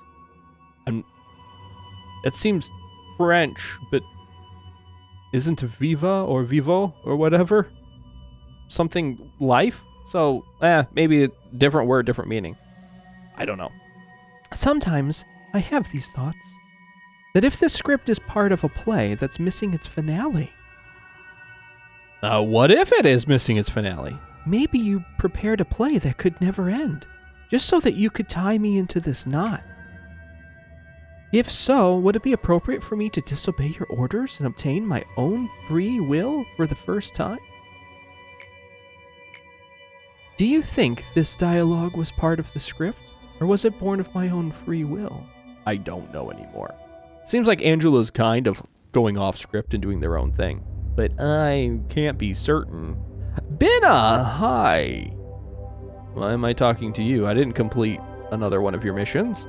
It seems French, but isn't viva or vivo or whatever something life? So, eh, maybe a different word, different meaning. I don't know. Sometimes I have these thoughts that if the script is part of a play that's missing its finale, Uh, what if it is missing its finale? maybe you prepared a play that could never end, just so that you could tie me into this knot. If so, would it be appropriate for me to disobey your orders and obtain my own free will for the first time? Do you think this dialogue was part of the script, or was it born of my own free will? I don't know anymore. Seems like Angela's kind of going off script and doing their own thing, but I can't be certain. Binah, hi. Why am I talking to you? I didn't complete another one of your missions.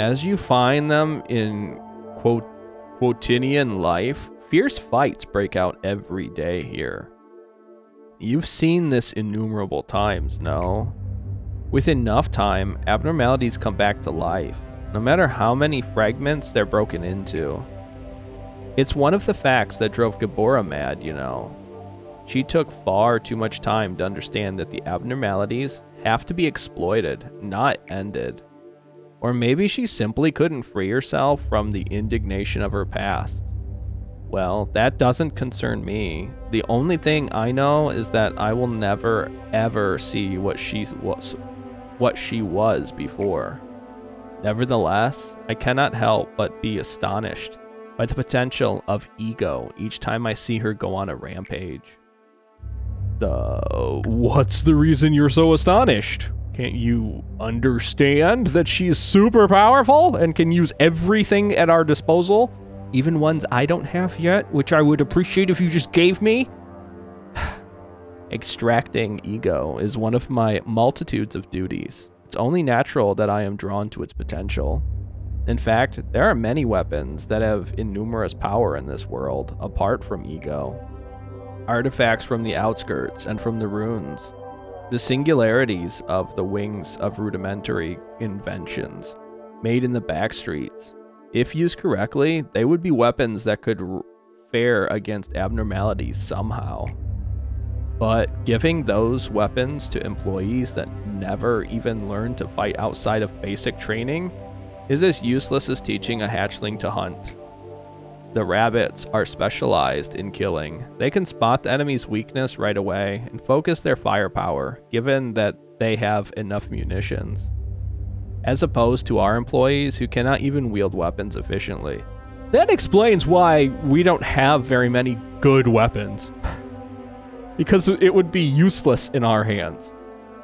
As you find them in quote quotidian life, fierce fights break out every day here. You've seen this innumerable times, no? With enough time, abnormalities come back to life, no matter how many fragments they're broken into. It's one of the facts that drove Gebura mad, you know. She took far too much time to understand that the abnormalities have to be exploited, not ended. Or maybe she simply couldn't free herself from the indignation of her past. Well, that doesn't concern me. The only thing I know is that I will never ever see what she was what she was before. Nevertheless, I cannot help but be astonished by the potential of ego each time I see her go on a rampage. Uh, what's the reason you're so astonished? Can't you understand that she's super powerful and can use everything at our disposal? Even ones I don't have yet, which I would appreciate if you just gave me? Extracting ego is one of my multitudes of duties. It's only natural that I am drawn to its potential. In fact, there are many weapons that have innumerous power in this world, apart from ego. Artifacts from the outskirts and from the runes. The singularities of the wings of rudimentary inventions, made in the back streets. If used correctly, they would be weapons that could fare against abnormalities somehow. But giving those weapons to employees that never even learn to fight outside of basic training is as useless as teaching a hatchling to hunt. The rabbits are specialized in killing. They can spot the enemy's weakness right away and focus their firepower, given that they have enough munitions. As opposed to our employees who cannot even wield weapons efficiently. That explains why we don't have very many good weapons. because it would be useless in our hands.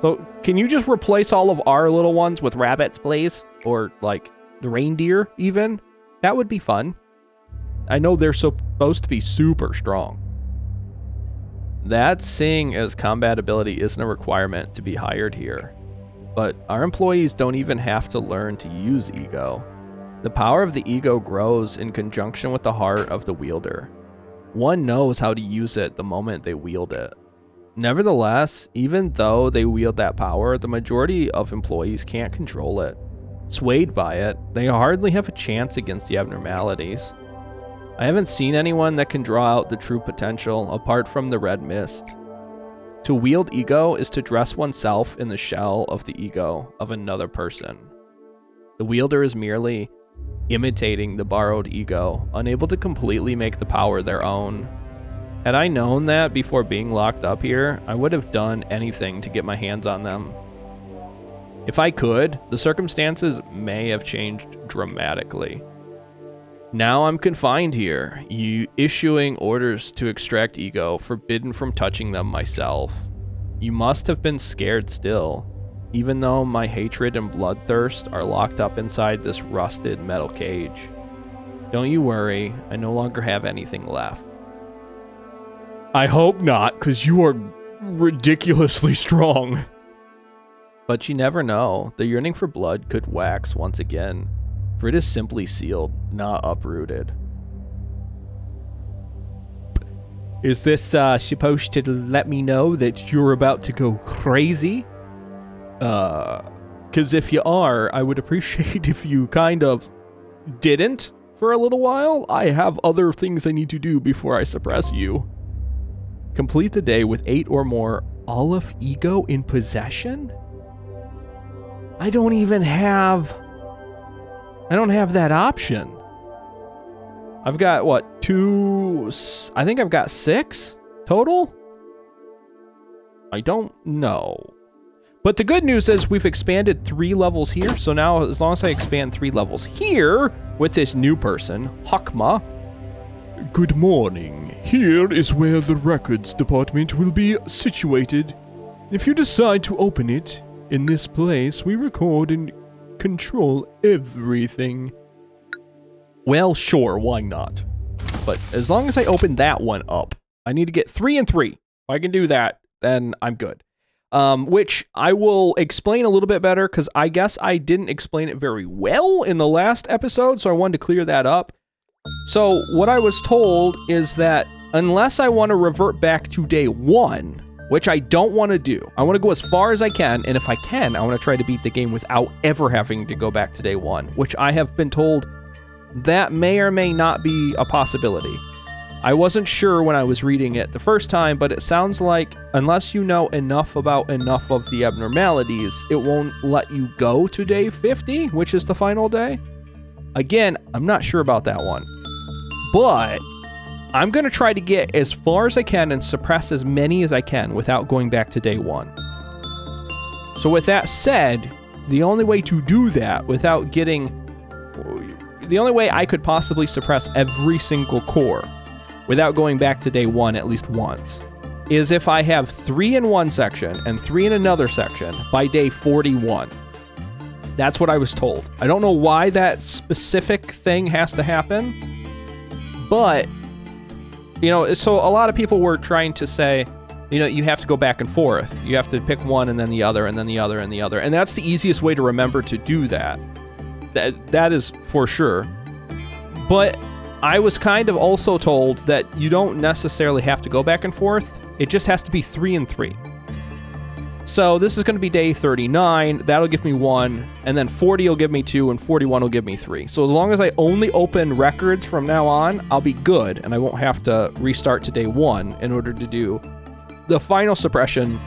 So, can you just replace all of our little ones with rabbits, please? Or, like, the reindeer, even? That would be fun. I know they're supposed to be super strong. That seeing as combat ability isn't a requirement to be hired here. But our employees don't even have to learn to use ego. The power of the ego grows in conjunction with the heart of the wielder. One knows how to use it the moment they wield it. Nevertheless, even though they wield that power, the majority of employees can't control it. Swayed by it, they hardly have a chance against the abnormalities. I haven't seen anyone that can draw out the true potential apart from the red mist. To wield ego is to dress oneself in the shell of the ego of another person. The wielder is merely imitating the borrowed ego, unable to completely make the power their own. Had I known that before being locked up here, I would have done anything to get my hands on them. If I could, the circumstances may have changed dramatically. Now I'm confined here, you issuing orders to extract ego, forbidden from touching them myself. You must have been scared still, even though my hatred and bloodthirst are locked up inside this rusted metal cage. Don't you worry, I no longer have anything left. I hope not, because you are ridiculously strong. But you never know, the yearning for blood could wax once again, for it is simply sealed, not uprooted. Is this uh, supposed to let me know that you're about to go crazy? Uh, because if you are, I would appreciate if you kind of didn't for a little while. I have other things I need to do before I suppress you. Complete the day with eight or more Aleph ego in possession? I don't even have. I don't have that option. I've got what two? I think I've got six total. I don't know. But the good news is we've expanded three levels here. So now, as long as I expand three levels here with this new person, Hokma. Good morning. Here is where the records department will be situated. If you decide to open it, in this place we record and control everything. Well, sure, why not? But as long as I open that one up, I need to get three and three. If I can do that, then I'm good. Um, which I will explain a little bit better because I guess I didn't explain it very well in the last episode, so I wanted to clear that up. So, what I was told is that unless I want to revert back to day one, which I don't want to do, I want to go as far as I can, and if I can, I want to try to beat the game without ever having to go back to day one, which I have been told that may or may not be a possibility. I wasn't sure when I was reading it the first time, but it sounds like unless you know enough about enough of the abnormalities, it won't let you go to day 50, which is the final day. Again, I'm not sure about that one. But I'm going to try to get as far as I can and suppress as many as I can without going back to day one. So, with that said, the only way to do that without getting. The only way I could possibly suppress every single core without going back to day one at least once is if I have three in one section and three in another section by day 41. That's what I was told. I don't know why that specific thing has to happen, but you know, so a lot of people were trying to say, you know, you have to go back and forth. You have to pick one and then the other and then the other and the other. And that's the easiest way to remember to do that. That that is for sure. But I was kind of also told that you don't necessarily have to go back and forth. It just has to be 3 and 3. So this is going to be day 39. That'll give me 1, and then 40 will give me 2 and 41 will give me 3. So as long as I only open records from now on, I'll be good and I won't have to restart to day 1 in order to do the final suppression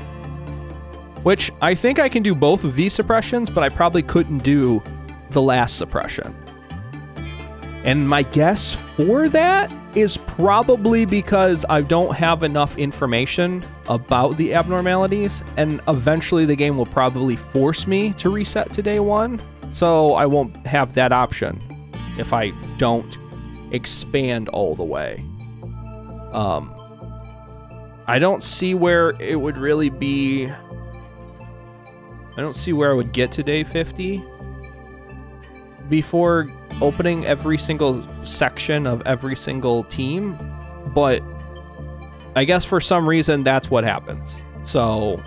which I think I can do both of these suppressions, but I probably couldn't do the last suppression. And my guess for that is probably because I don't have enough information about the abnormalities, and eventually the game will probably force me to reset to day one. So I won't have that option if I don't expand all the way. Um, I don't see where it would really be. I don't see where I would get to day 50 before opening every single section of every single team, but I guess for some reason that's what happens. So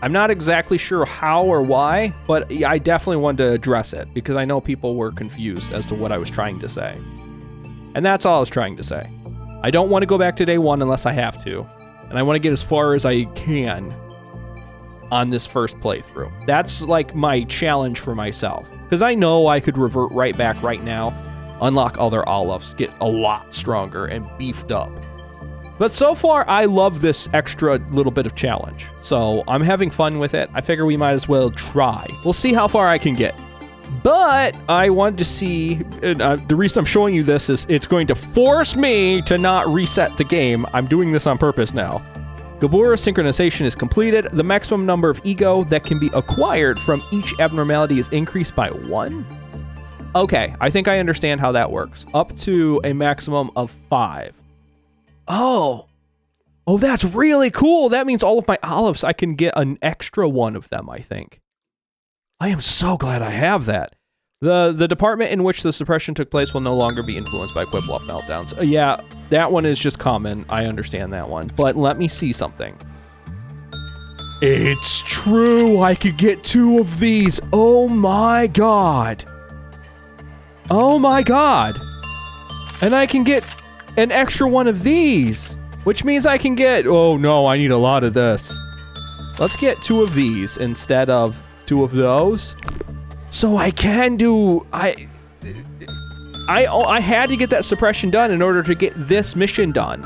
I'm not exactly sure how or why, but I definitely wanted to address it because I know people were confused as to what I was trying to say. And that's all I was trying to say. I don't want to go back to day one unless I have to, and I want to get as far as I can on this first playthrough. That's like my challenge for myself. Because I know I could revert right back right now, unlock other Alephs, get a lot stronger and beefed up. But so far, I love this extra little bit of challenge. So I'm having fun with it. I figure we might as well try. We'll see how far I can get. But I wanted to see. And, uh, the reason I'm showing you this is it's going to force me to not reset the game. I'm doing this on purpose now. Gebura synchronization is completed. The maximum number of ego that can be acquired from each abnormality is increased by one. Okay, I think I understand how that works. Up to a maximum of five. Oh. Oh, that's really cool. That means all of my Alephs, I can get an extra one of them, I think. I am so glad I have that. The the department in which the suppression took place will no longer be influenced by Qliphoth meltdowns. Uh, yeah, that one is just common. I understand that one. But let me see something. It's true. I could get two of these. Oh my god. Oh my god. And I can get an extra one of these, which means I can get Oh no, I need a lot of this. Let's get two of these instead of two of those. So I can do I I oh, I had to get that suppression done in order to get this mission done.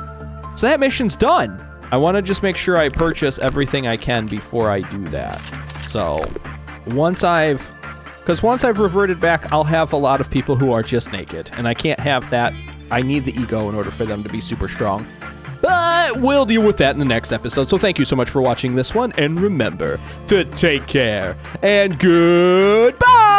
So that mission's done. I want to just make sure I purchase everything I can before I do that. So once I've because once I've reverted back, I'll have a lot of people who are just naked, and I can't have that. I need the ego in order for them to be super strong. But we'll deal with that in the next episode. So thank you so much for watching this one, and remember to take care and goodbye.